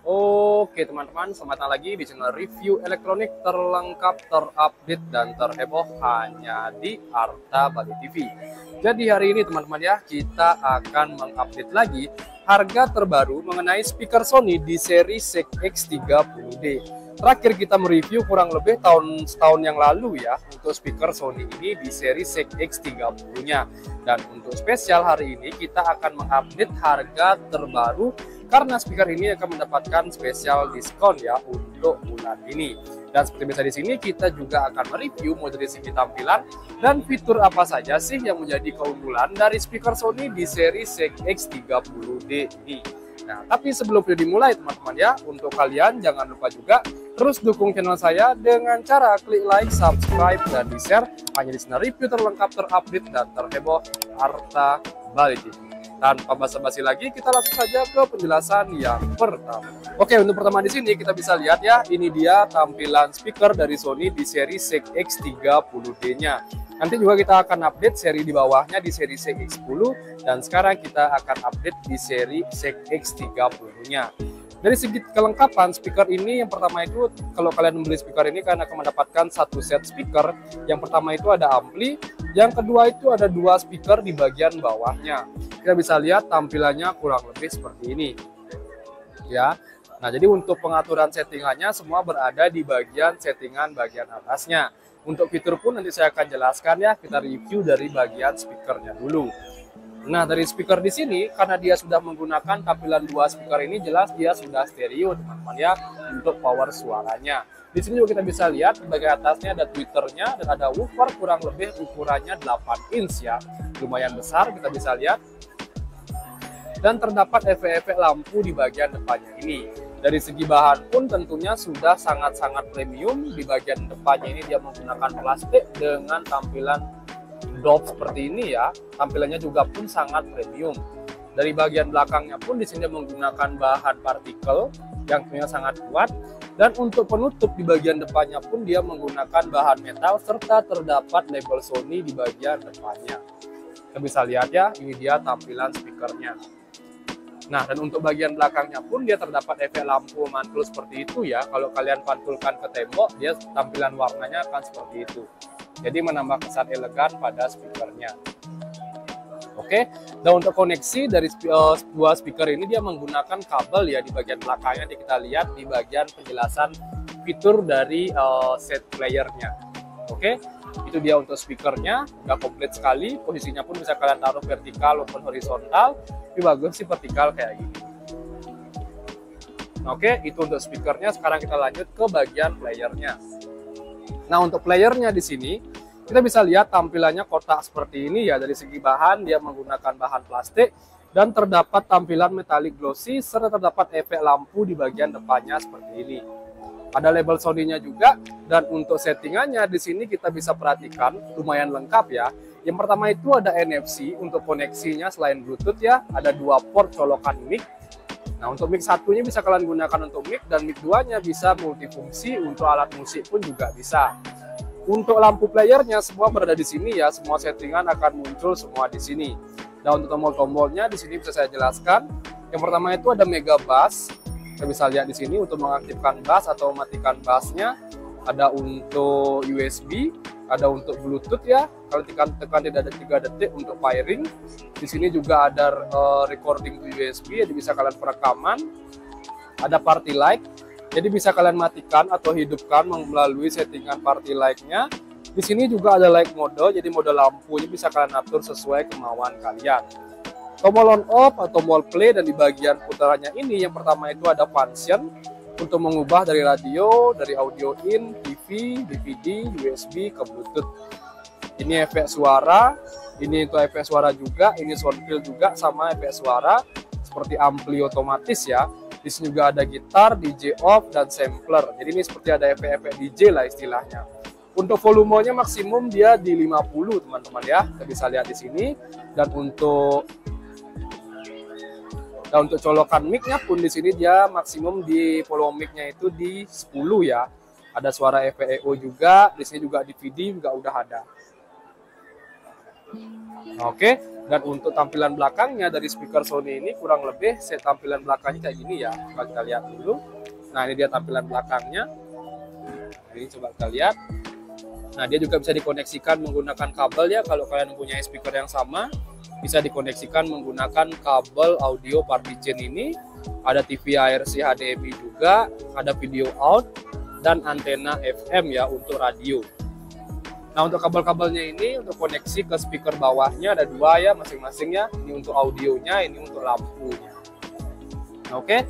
Oke teman-teman, selamat lagi di channel review elektronik terlengkap, terupdate, dan terheboh hanya di Arta Bali TV. Jadi hari ini teman-teman ya, kita akan mengupdate lagi harga terbaru mengenai speaker Sony di seri SEC X30D. Terakhir kita mereview kurang lebih tahun setahun yang lalu ya untuk speaker Sony ini di seri SEC X30-nya. Dan untuk spesial hari ini kita akan mengupdate harga terbaru karena speaker ini akan mendapatkan spesial diskon ya untuk bulan ini. Dan seperti biasa di sini kita juga akan mereview mulai dari segi tampilan dan fitur apa saja sih yang menjadi keunggulan dari speaker Sony di seri X30D ini. Nah, tapi sebelum video dimulai teman-teman ya, untuk kalian jangan lupa juga terus dukung channel saya dengan cara klik like, subscribe, dan di-share hanya di channel review terlengkap, terupdate, dan terheboh Arta Bali TV. Tanpa basa-basi lagi, kita langsung saja ke penjelasan yang pertama. Oke, untuk pertama di sini kita bisa lihat ya, ini dia tampilan speaker dari Sony di seri SEC X30D-nya. Nanti juga kita akan update seri di bawahnya di seri SEC X10 dan sekarang kita akan update di seri SEC X30-nya. Dari segi kelengkapan speaker ini yang pertama itu kalau kalian membeli speaker ini kalian akan mendapatkan satu set speaker. Yang pertama itu ada ampli, yang kedua itu ada dua speaker di bagian bawahnya. Kita bisa lihat tampilannya kurang lebih seperti ini. Ya. Nah, jadi untuk pengaturan settingannya semua berada di bagian settingan bagian atasnya. Untuk fitur pun nanti saya akan jelaskan ya, kita review dari bagian speakernya dulu. Nah, dari speaker di sini karena dia sudah menggunakan tampilan dua speaker ini jelas dia sudah stereo, teman-teman ya, untuk power suaranya. Di sini juga kita bisa lihat bagian atasnya ada tweeternya dan ada woofer kurang lebih ukurannya 8 inch ya. Lumayan besar kita bisa lihat. Dan terdapat efek-efek lampu di bagian depannya ini. Dari segi bahan pun tentunya sudah sangat-sangat premium. Di bagian depannya ini dia menggunakan plastik dengan tampilan dop seperti ini ya, tampilannya juga pun sangat premium. Dari bagian belakangnya pun di sini menggunakan bahan partikel yang punya sangat kuat dan untuk penutup di bagian depannya pun dia menggunakan bahan metal serta terdapat label Sony di bagian depannya. Kita bisa lihat ya, ini dia tampilan speakernya. Nah, dan untuk bagian belakangnya pun dia terdapat efek lampu mantul seperti itu ya. Kalau kalian pantulkan ke tembok, dia tampilan warnanya akan seperti itu. Jadi menambah kesan elegan pada speakernya. Oke, dan untuk koneksi dari uh, dua speaker ini dia menggunakan kabel ya di bagian belakangnya. Jadi kita lihat di bagian penjelasan fitur dari uh, set playernya. Oke, itu dia untuk speakernya, udah komplit sekali. Posisinya pun bisa kalian taruh vertikal maupun horizontal. Tapi bagus sih vertikal kayak gini. Oke, itu untuk speakernya. Sekarang kita lanjut ke bagian playernya. Nah, untuk playernya di sini, kita bisa lihat tampilannya kotak seperti ini ya. Dari segi bahan, dia menggunakan bahan plastik dan terdapat tampilan metalik glossy serta terdapat efek lampu di bagian depannya seperti ini. Ada label Sony-nya juga dan untuk settingannya di sini kita bisa perhatikan lumayan lengkap ya. Yang pertama itu ada NFC untuk koneksinya selain Bluetooth ya, ada dua port colokan mic. Nah untuk mic satunya bisa kalian gunakan untuk mic dan mic duanya bisa multifungsi untuk alat musik pun juga bisa. Untuk lampu playernya semua berada di sini ya, semua settingan akan muncul semua di sini. Dan untuk tombol-tombolnya di sini bisa saya jelaskan. Yang pertama itu ada mega bass. Kita bisa lihat di sini untuk mengaktifkan bass atau mematikan bassnya. Ada untuk USB, ada untuk Bluetooth ya. Kalau tekan tekan tidak ada tiga detik untuk pairing. Di sini juga ada uh, recording to USB, jadi bisa kalian perekaman. Ada party light, jadi bisa kalian matikan atau hidupkan melalui settingan party light-nya. Di sini juga ada light mode, jadi mode lampunya bisa kalian atur sesuai kemauan kalian. Tombol on off atau tombol play dan di bagian putarannya ini yang pertama itu ada function untuk mengubah dari radio, dari audio in, TV, DVD, USB ke Bluetooth. Ini efek suara, ini itu efek suara juga, ini sound fill juga sama efek suara seperti ampli otomatis ya. Di sini juga ada gitar, DJ off, dan sampler. Jadi ini seperti ada efek-efek DJ lah istilahnya. Untuk volumenya maksimum dia di 50 teman-teman ya. Kita bisa lihat di sini. Dan untuk dan untuk colokan mic-nya pun di sini dia maksimum di volume mic-nya itu di 10 ya. Ada suara efek EO juga, di sini juga DVD juga udah ada. Oke, Dan untuk tampilan belakangnya dari speaker Sony ini kurang lebih set tampilan belakangnya kayak gini ya. Coba kita lihat dulu. Nah ini dia tampilan belakangnya. Ini coba kita lihat. Nah dia juga bisa dikoneksikan menggunakan kabel ya. Kalau kalian mempunyai speaker yang sama, bisa dikoneksikan menggunakan kabel audio partition ini. Ada TV ARC HDMI juga, ada video out, dan antena FM ya untuk radio. Nah untuk kabel-kabelnya ini untuk koneksi ke speaker bawahnya ada dua ya masing-masing ya. Ini untuk audionya, ini untuk lampunya. Nah, Oke,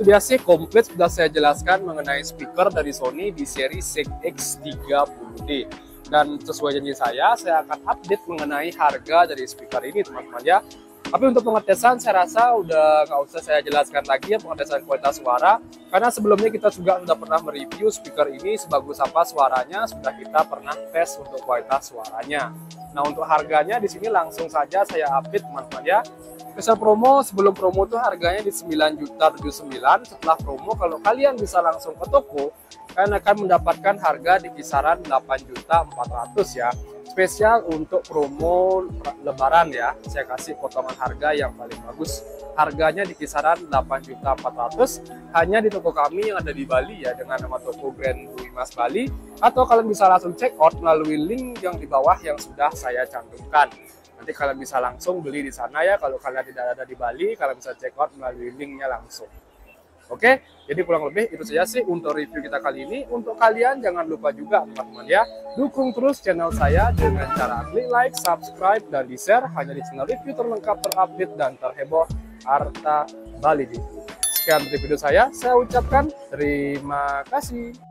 itu dia sih komplit sudah saya jelaskan mengenai speaker dari Sony di seri X30D. Dan sesuai janji saya, saya akan update mengenai harga dari speaker ini teman-teman ya. Tapi untuk pengetesan saya rasa udah nggak usah saya jelaskan lagi ya pengetesan kualitas suara karena sebelumnya kita juga sudah pernah mereview speaker ini sebagus apa suaranya sudah kita pernah tes untuk kualitas suaranya. Nah untuk harganya di sini langsung saja saya update teman-teman ya. Special promo sebelum promo tuh harganya di 9.79 setelah promo kalau kalian bisa langsung ke toko kalian akan mendapatkan harga di kisaran 8.400 ya spesial untuk promo lebaran ya. Saya kasih potongan harga yang paling bagus. Harganya di kisaran 8.400 hanya di toko kami yang ada di Bali ya dengan nama toko Grand Mas Bali. Atau kalian bisa langsung check out melalui link yang di bawah yang sudah saya cantumkan. Nanti kalian bisa langsung beli di sana ya. Kalau kalian tidak ada di Bali kalian bisa check out melalui linknya langsung Oke, jadi kurang lebih itu saja sih untuk review kita kali ini. Untuk kalian jangan lupa juga teman-teman ya, dukung terus channel saya dengan cara klik like, subscribe, dan di-share hanya di channel review terlengkap, terupdate, dan terheboh Arta Bali. Sekian dari video saya, saya ucapkan terima kasih.